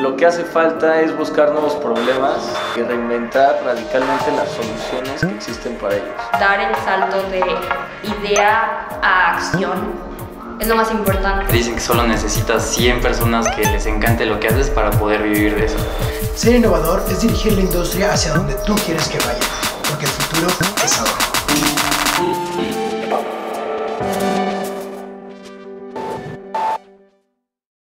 Lo que hace falta es buscar nuevos problemas y reinventar radicalmente las soluciones que existen para ellos. Dar el salto de idea a acción es lo más importante. Dicen que solo necesitas 100 personas que les encante lo que haces para poder vivir de eso. Ser innovador es dirigir la industria hacia donde tú quieres que vaya, porque el futuro es ahora.